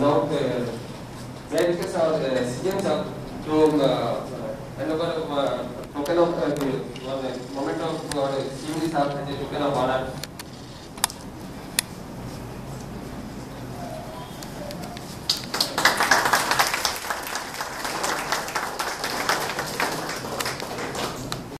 now uh, may I request our uh, CM to uh, over token of the moment of seeing this sir as token of honor